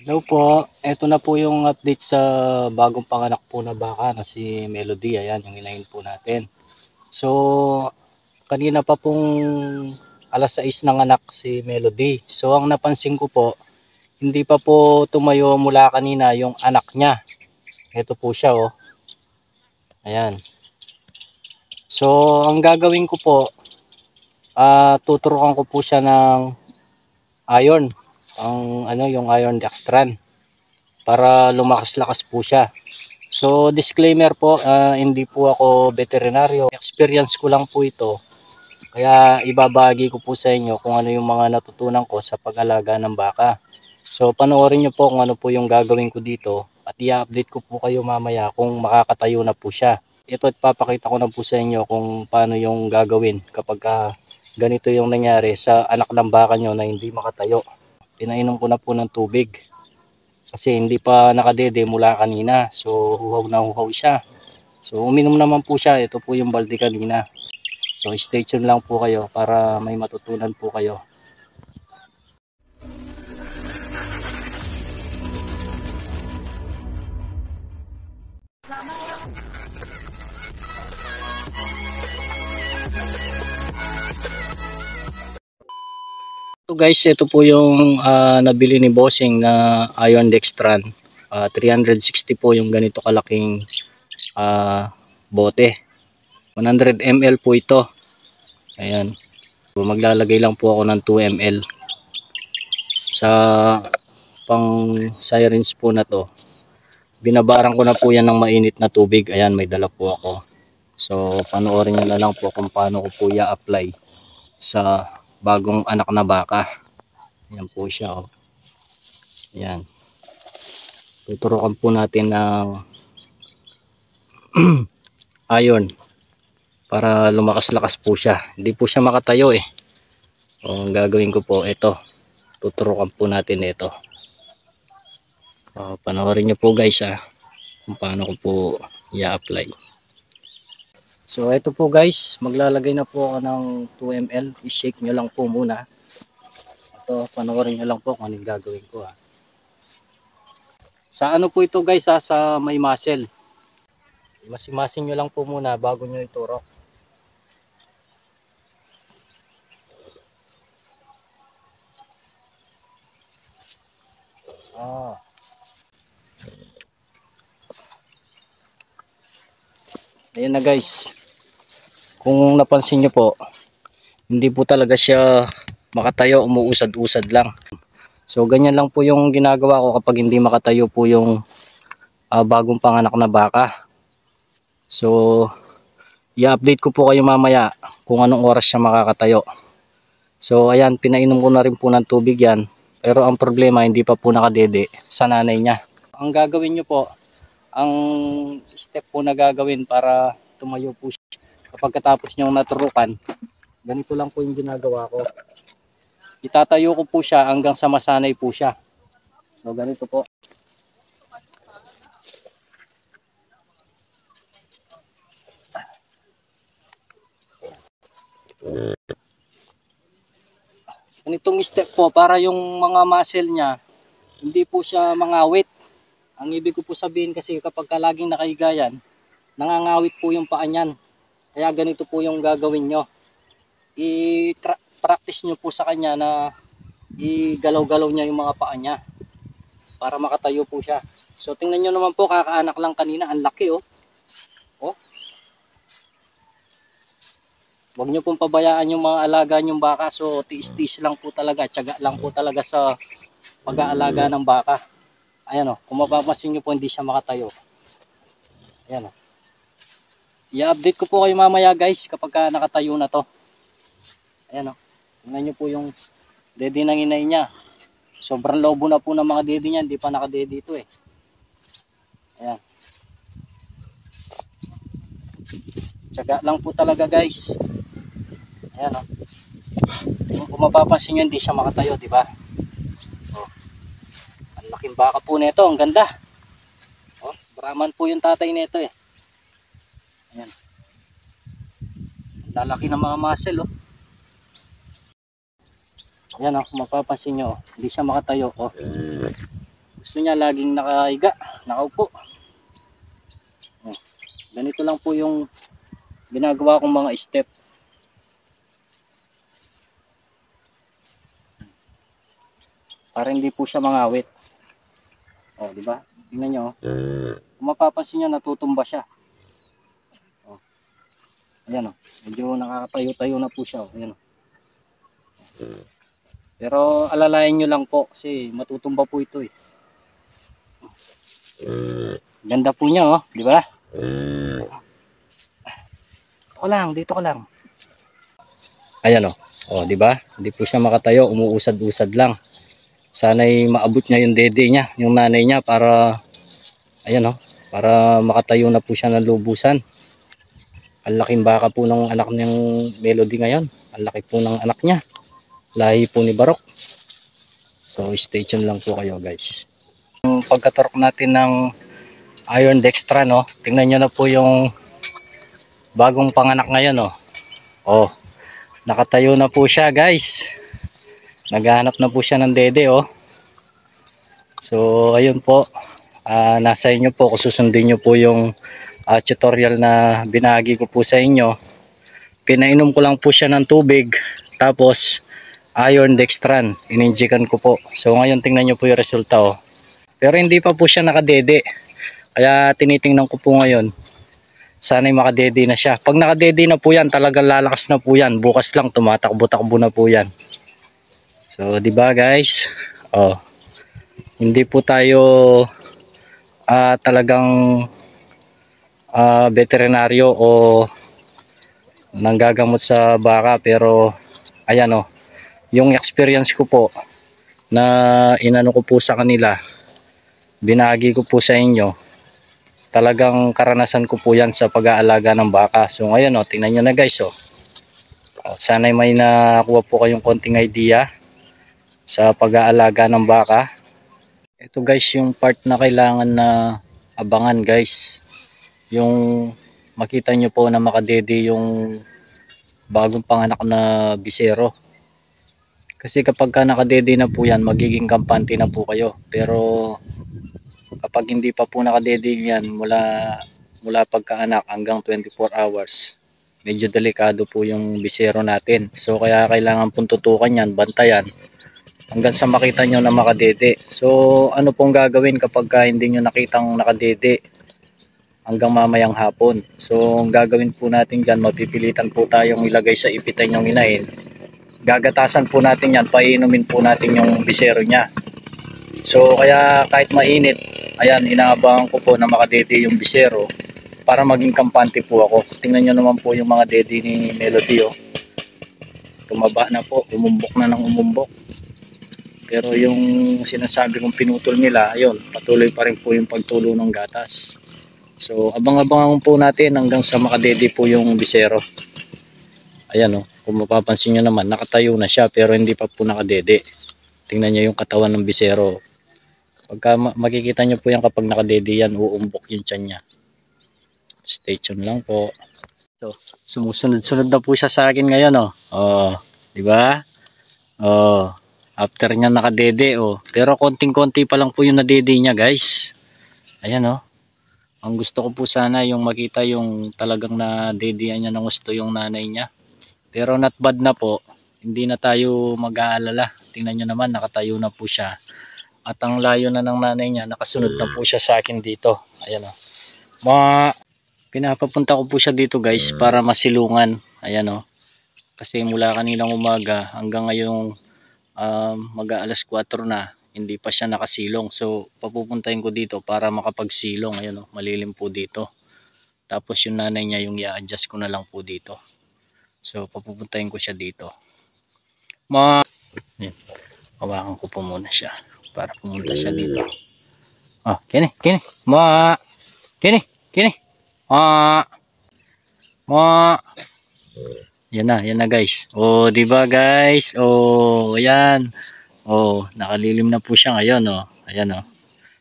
Hello po, eto na po yung update sa bagong panganak po na baka na si Melody. Ayan, yung inahin po natin. So, kanina pa pong alas 6 ng anak si Melody. So, ang napansin ko po, hindi pa po tumayo mula kanina yung anak niya. Ito po siya oh. Ayan. So, ang gagawin ko po, ah tuturukan ko po siya ng iron ang ano yung iron dextran para lumakas-lakas po siya. So disclaimer po, ah, hindi po ako veterinaryo. Experience ko lang po ito. Kaya ibabagi ko po sa inyo kung ano yung mga natutunan ko sa pag-alaga ng baka. So panoorin niyo po kung ano po yung gagawin ko dito at i-update ko po kayo mamaya kung makakatayo na po siya. Ito at papakita ko na po sa inyo kung paano yung gagawin kapag ah, ganito yung nangyari sa anak ng baka nyo na hindi makatayo pinainom ko na po ng tubig. Kasi hindi pa nakadede mula kanina. So huhaw na huhaw siya. So uminom naman po siya. Ito po yung balde kanina. So stay tuned lang po kayo para may matutunan po kayo So guys, ito po yung ah, nabili ni Bossing na Ion Dextran. Ah, 360 po yung ganito kalaking ah, bote. 100 ml po ito. Ayan. So, maglalagay lang po ako ng 2 ml sa pang sirens po na to. Binabaran ko na po yan ng mainit na tubig. Ayan, may dala po ako. So, panoorin nyo na lang po kung paano ko po i-apply sa bagong anak na baka. Yan po siya oh. Yan. Tuturukan po natin ng iron para lumakas-lakas po siya. Hindi po siya makatayo eh. O, ang gagawin ko po ito. Tuturukan po natin ito. O, panoorin niyo po guys ah kung paano ko po i-apply. So ito po guys, maglalagay na po ako ng 2 ml. I-shake nyo lang po muna. Ito, panoorin nyo lang po kung anong gagawin ko ha. Sa ano po ito guys ha, sa may muscle. Masimasin nyo lang po muna bago nyo iturok. Ah. Ayan na guys. Kung napansin nyo po, hindi po talaga siya makatayo, umuusad-usad lang. So ganyan lang po yung ginagawa ko kapag hindi makatayo po yung ah, bagong panganak na baka. So i-update ko po kayo mamaya kung anong oras siya makakatayo. So ayan, pinainom ko na rin po ng tubig yan. Pero ang problema hindi pa po nakadede sa nanay niya. Ang gagawin nyo po, ang step po na gagawin para tumayo po siya. Kapag katapos niyong naturukan, ganito lang po yung ginagawa ko. Itatayo ko po siya hanggang sa masanay po siya. So ganito po. Ganitong step po para yung mga muscle niya hindi po siya mangawit. Ang ibig ko po sabihin kasi kapag ka laging nakahiga yan, nangangawit po yung paa niyan. Kaya ganito po yung gagawin nyo. I-practice nyo po sa kanya na igalaw-galaw niya yung mga paa niya para makatayo po siya. So tingnan nyo naman po, kakaanak lang kanina, ang laki oh. Oh. Huwag nyo pong pabayaan yung mga alaga nyong baka. So tiis-tiis lang po talaga, tiyaga lang po talaga sa pag-aalaga ng baka. Ayan o, kung mapapansin nyo po hindi siya makatayo. Ayan o. I-update ko po kayo mamaya guys kapag ka nakatayo na to. Ayan o. Tingnan nyo po yung dede ng inay niya. Sobrang lobo na po ng mga dede niya. Hindi pa nakadede ito eh. Ayan. Tsaga lang po talaga guys. Ayan o. Kung mapapansin nyo hindi siya makatayo, di ba? Laking baka po nito, ang ganda. Oh, Brahman po yung tatay nito eh. Ayan. Lalaki ng mga muscle oh. Ayan oh, mapapansin nyo, oh, hindi siya makatayo oh. Gusto niya laging nakaiga, nakaupo. Oh, ganito lang po yung ginagawa kong mga step. Para hindi po siya mangawit. Oh, di ba? Tingnan niyo. oh. Kung mapapansin niyo, natutumba siya. Ayan oh. Medyo nakakatayo-tayo na po siya. Oh. Ayan oh. Pero alalayan nyo lang po kasi matutumba po ito eh. Ganda po niya oh, di ba? Dito ka lang, dito ka lang. Ayan oh. Oh, di ba? Hindi po siya makatayo, umuusad-usad lang. Sana'y maabot niya yung dede niya, yung nanay niya para ayan oh, para makatayo na po siya ng lubusan. Ang laking baka po ng anak niyang Melody ngayon. Ang laki po ng anak niya. Lahi po ni Barok. So stay tuned lang po kayo guys. Yung pagkatorok natin ng iron dextra no, tingnan nyo na po yung bagong panganak ngayon no. Oh, nakatayo na po siya guys. Naghahanap na po siya ng dede oh. So ayun po, Ah, nasa inyo po kung susundin nyo po yung ah, tutorial na binahagi ko po sa inyo. Pinainom ko lang po siya ng tubig tapos iron dextran ininjikan ko po. So ngayon tingnan nyo po yung resulta oh. Pero hindi pa po siya nakadede. Kaya tinitingnan ko po ngayon. Sana'y makadede na siya. Pag nakadede na po yan, talagang lalakas na po yan. Bukas lang tumatakbo-takbo na po yan. So, ba guys? Oh. Hindi po tayo ah, talagang ah, veterinaryo o nanggagamot sa baka pero ayan oh. Yung experience ko po na inano ko po sa kanila binagi ko po sa inyo talagang karanasan ko po yan sa pag-aalaga ng baka. So ngayon oh tingnan nyo na guys oh. Oh, sana'y may nakuha po kayong konting idea sa pag-aalaga ng baka. Ito guys yung part na kailangan na abangan guys yung makita nyo po na makadede yung bagong panganak na bisero. Kasi kapag ka nakadede na po yan magiging kampante na po kayo. Pero kapag hindi pa po nakadede yan mula mula pagkaanak hanggang 24 hours medyo delikado po yung bisero natin. So kaya kailangan pong tutukan yan bantayan hanggang sa makita nyo na makadede. So, ano pong gagawin kapag ka hindi nyo nakitang nakadede hanggang mamayang hapon. So, ang gagawin po natin dyan, mapipilitan po tayong ilagay sa ipitan yung inahin. Gagatasan po natin yan, painumin po natin yung bisero niya. So, kaya kahit mainit, ayan, inaabangan ko po na makadede yung bisero para maging kampante po ako. Tingnan nyo naman po yung mga dede ni Melody, oh. Tumaba na po, umumbok na ng umumbok. Pero yung sinasabi kong pinutol nila, ayun, patuloy pa rin po yung pagtulo ng gatas. So, abang-abangan po natin hanggang sa makadede po yung bisero. Ayan o, oh, kung mapapansin nyo naman, nakatayo na siya pero hindi pa po nakadede. Tingnan nyo yung katawan ng bisero. Pagka makikita nyo po yan kapag nakadede yan, uumbok yung tiyan niya. Stay tuned lang po. So, sumusunod-sunod na po siya sa akin ngayon oh. Oh, di ba? Oh, after niya nakadede oh. Pero konting-konti pa lang po yung nadede niya, guys. Ayan oh. Ang gusto ko po sana yung makita yung talagang nadedean niya ng gusto yung nanay niya. Pero not bad na po. Hindi na tayo mag-aalala. Tingnan niyo naman, nakatayo na po siya. At ang layo na ng nanay niya, nakasunod na po siya sa akin dito. Ayan oh. Mga pinapapunta ko po siya dito guys para masilungan. Ayan oh. Kasi mula kaninang umaga hanggang ngayong um, mag-aalas 4 na hindi pa siya nakasilong so papupuntahin ko dito para makapagsilong ayun oh, malilim po dito tapos yung nanay niya yung i-adjust ko na lang po dito so papupuntahin ko siya dito ma Ayan. hawakan ko po muna siya para pumunta siya dito ah kini kini ma kini kini ma ma yan na, yan na guys. Oh, 'di ba guys? Oh, ayan. Oh, nakalilim na po siya ngayon, oh. Ayan oh.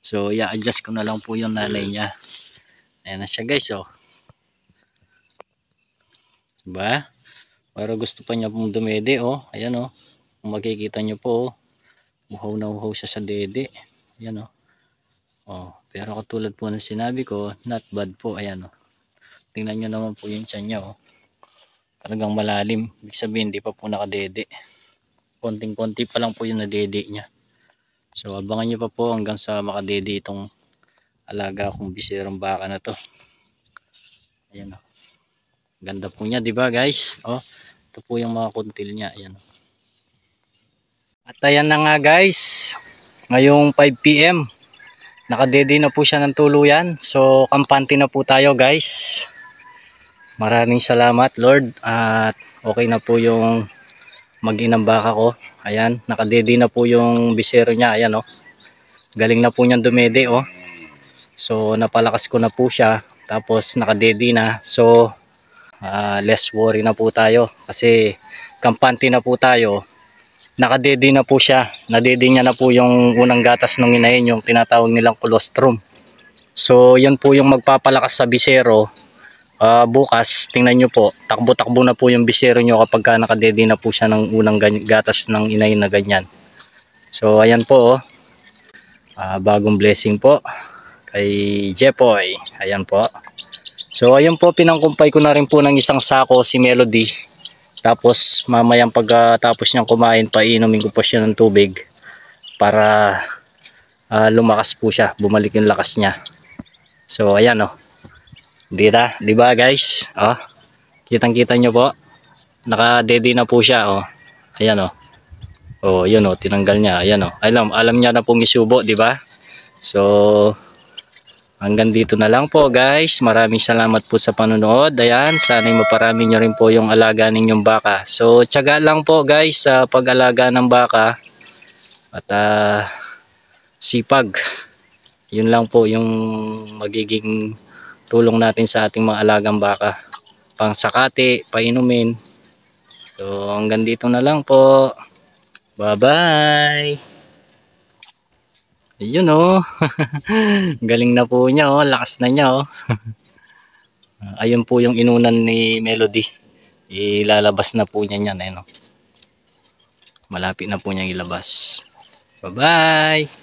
So, i-adjust ko na lang po yung nanay niya. Ayan na siya guys, oh. Diba? Para gusto pa niya pong dumede, oh. Ayan oh. Kung makikita niyo po, oh. Uhaw na uhaw siya sa dede. Ayan oh. Oh, pero katulad po ng sinabi ko, not bad po. Ayan oh. Tingnan nyo naman po yung tiyan niya oh. Talagang malalim. Ibig sabihin, hindi pa po nakadede. Konting-konti pa lang po yung nadede niya. So, abangan nyo pa po hanggang sa makadede itong alaga kong biserong baka na to. Ayan oh. Ganda po niya, di ba guys? Oh, ito po yung mga kuntil niya. Ayan. At ayan na nga guys. Ngayong 5 p.m. Nakadede na po siya ng tuluyan. So, kampante na po tayo guys. Maraming salamat Lord. At okay na po yung mag-inang baka ko. Ayan, nakadede na po yung bisero niya. Ayan oh. Galing na po niyang dumede oh. So, napalakas ko na po siya. Tapos, nakadede na. So, uh, less worry na po tayo. Kasi, kampante na po tayo nakadede na po siya. Nadede niya na po yung unang gatas ng inayin, yung tinatawag nilang colostrum. So, yan po yung magpapalakas sa bisero. Uh, bukas, tingnan nyo po, takbo-takbo na po yung bisero nyo kapag ka nakadede na po siya ng unang gatas ng inayin na ganyan. So, ayan po, oh. uh, bagong blessing po kay Jepoy. Ayan po. So, ayan po, pinangkumpay ko na rin po ng isang sako si Melody tapos mamayang pagkatapos niyang kumain, painumin ko po siya ng tubig para uh, lumakas po siya, bumalik yung lakas niya. So ayan oh. Dita, 'di ba guys? Oh. Kitang-kita niyo po. Naka-ready na po siya oh. Ayan oh. Oh, yun oh, tinanggal niya. Ayan oh. Alam, alam niya na pong isubo, 'di ba? So Hanggang dito na lang po guys. Maraming salamat po sa panonood. Ayan, sana maparami nyo rin po yung alaga ninyong baka. So, tiyaga lang po guys sa pag-alaga ng baka. At uh, sipag. Yun lang po yung magiging tulong natin sa ating mga alagang baka. Pangsakati, painumin. So, hanggang dito na lang po. Bye-bye! Ayun oh. Galing na po niya oh, lakas na niya oh. Ayun po yung inunan ni Melody. Ilalabas na po niya niyan eh no. Malapit na po niya ilabas. Bye-bye.